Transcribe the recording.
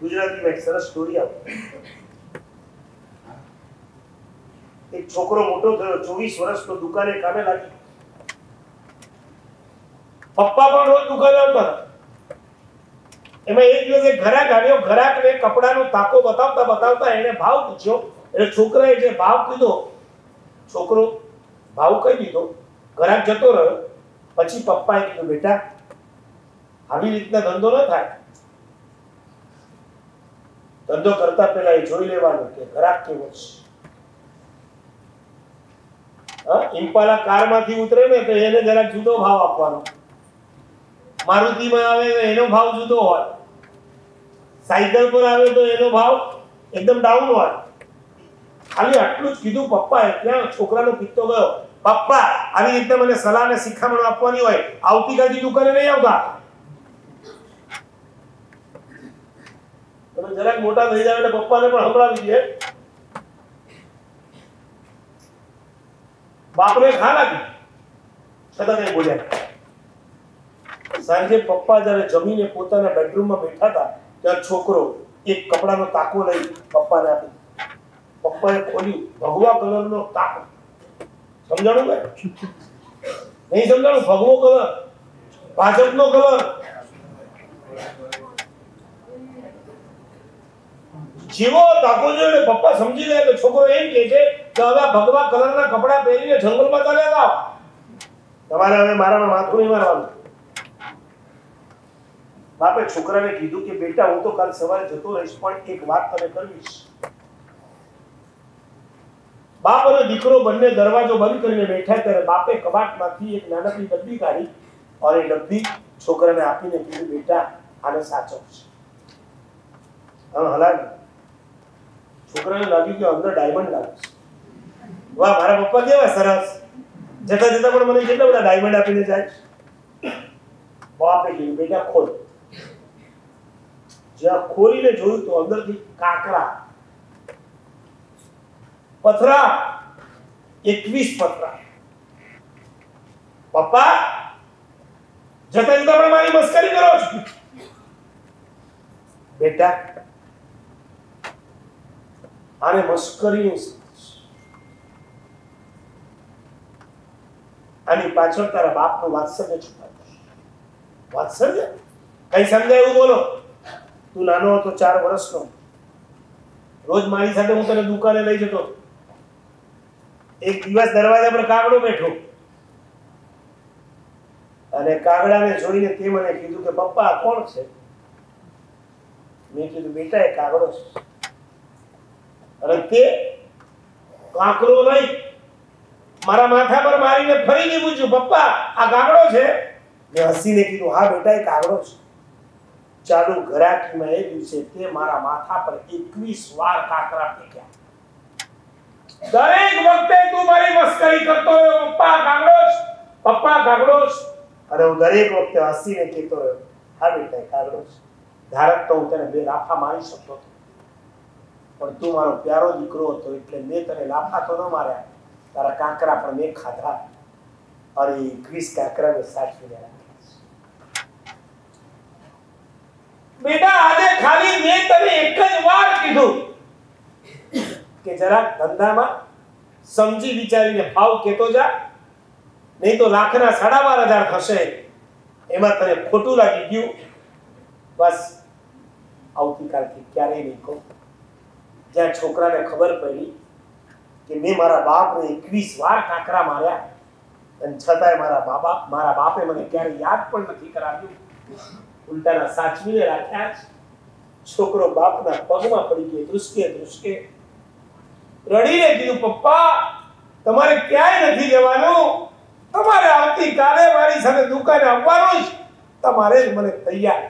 ગુજરાતીમાં એક સરસ સ્ટોરી આવે. એક છોકરો મોટો થયો, ચોવીસ વર્ષનો દુકાને કામે લાગી પપ્પા પણ રોજ દુકાને આવતા એમાં એક દિવસ ઘરાક આવ્યો ઘરાકને કપડાનો તાકો બતાવતા બતાવતા એને ભાવ પૂછ્યો. એટલે છોકરાએ જે ભાવ કીધો, છોકરો ભાવ કહી દીધો, ઘરાક જતો રહ્યો. પછી પપ્પાએ કીધું, બેટા, આવી રીતના ધંધો ન થાય. ધંધો કરતા પહેલા એ જોઈ લેવાનું કે ગ્રાહક કેવો છે. ઇમ્પાલા કારમાંથી ઉતરે ને તો એને જરાક જુદો ભાવ આપવાનો. મારુતિમાં આવે તો એનો ભાવ જુદો હોય. સાયકલ પર આવે તો એનો ભાવ એકદમ ડાઉન હોય. ખાલી આટલું જ કીધું પપ્પા ત્યાં છોકરાનો પિત્તો ગયો. પપ્પા, આવી રીતે મને સલાહ ને શિખામણ આપવાની હોય, આવતીકાલથી દુકાને નહીં આવતા. જરાક મોટા થઈ જાય એટલે પપ્પાને પણ સંભળાવી દે બાપને ખા લાગી છતાં કઈ બોલ્યા સાંજે પપ્પા જ્યારે જમીને પોતાના બેડરૂમમાં બેઠા હતા, ત્યારે છોકરો એક કપડાનો તાકો લઈ પપ્પાને આપી. પપ્પાએ ખોલ્યું ભગવા કલરનો તાકો. સમજાણું ભાઈ નહીં સમજાણું? ભગવો કલર. ભાજપનો કલર. જેવો તાકો પપ્પા સમજી ગયા કે છોકરો એમ કહે છે કે હવે ભગવા કલરના કપડા પહેરીને જંગલમાં ચાલ્યા જાઓ. તમારે હવે મારામાં માથું નહીં મારવાનું. બાપે છોકરાને કીધું કે, બેટા, હું તો કાલ સવારે જતો રહીશ, પણ એક વાત તને કરવીશ. બાપ અને દીકરો બંને દરવાજો બંધ કરીને બેઠા ત્યારે બાપે કબાટમાંથી એક નાનકડી ડબ્બી કાઢી અને એ ડબ્બી છોકરાને આપીને કીધું, બેટા, આને સાચવશે હલાવી છોકરાને લાગ્યું કે અંદર ડાયમંડ લાગે છે. વાહ, મારા પપ્પા કેવા સરસ. જતા જતા પણ મને કેટલા બધા ડાયમંડ આપીને જાય બાપે કીધું, બેટા, ખોલ. જ્યાં ખોલીને જોયું તો અંદરથી કાકરા. પથરા. એકવીસ પથરા. પપ્પા, જતા જતા પણ મારી મસ્કરી કરો છો. બેટા આને સમજ. આની પાછળ તારા બાપનું વાત્સલ્ય છે. વાત્સલ્ય? કઈ સમજાય એવું બોલો. તું નાનો હતો, ચાર વર્ષનો. રોજ મારી સાથે હું તને દુકાને લઈ જતો. એક દિવસ દરવાજા પર કાગડો બેઠો. અને કાગડાને જોઈને તે મને કીધું કે, પપ્પા, કોણ છે? મેં કીધું બેટા એ કાગડો છે. તે કાંકરો લઈ મારા માથા પર મારીને ફરીને પૂછ્યું, પપ્પા, આ કાગડો છે? મેં હસીને કીધું, હા બેટા, એ કાગડો છે. ચાલુ ઘરાકીમાં એ દિવસે તે મારા માથા પર 21 વાર કાકરા ફેંક્યા. દરેક વખતે તું મારી મસ્કરી કરતો રહ્યો, પપ્પા કાગડો પપ્પા કાગડો અને હું દરેક વખતે હસીને કહેતો રહ્યો, હા બેટા કાગડો ધારક તો હું તને બે લાફા મારી શકતો હતો. પણ તું મારો પ્યારો દીકરો હતો એટલે મેં તને લાફા તો ન માર્યા, તારા કાંકરા પણ મેં ખાધા. અને એકવીસ કાંકરા મેં સાચવીને બેટા, આજે ખાલી મેં તને એક જ વાર કીધું કે જરાક ધંધામાં સમજી વિચારીને ભાવ કેતો જા, નહીં તો લાખના સાડા બાર હજાર થશે. એમાં તને ખોટું લાગી ગયું. બસ, આવતીકાલથી ક્યારેય નહીં કહું. જ્યાં છોકરાને ખબર પડી કે મેં મારા બાપને એકવીસ વાર કાંકરા માર્યા અને છતાંય મારા બાબા મારા બાપે મને ક્યારે યાદ પણ નથી કરાવ્યું. ઉલટાના સાચવીને રાખ્યા છે છોકરો બાપના પગમાં પડી ગયો, ધ્રુસકે ધ્રુસકે. રડીને કીધું, પપ્પા, તમારે ક્યાંય નથી જવાનું. તમારે આવતીકાલે મારી સાથે દુકાને આવવાનું જ. તમારે જ મને તૈયાર